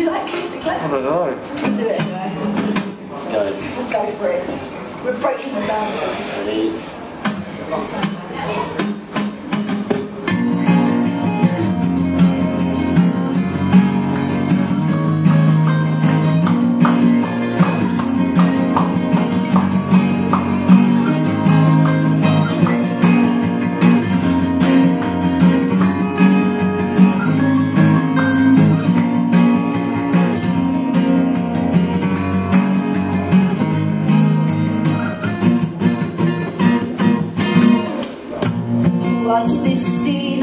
you like I don't know. We'll do it anyway. Let's go. We'll go for it. We're breaking the boundaries. Ready?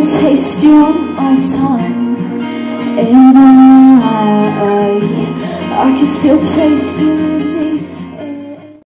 I'll taste you one more time. In my eye I can still taste you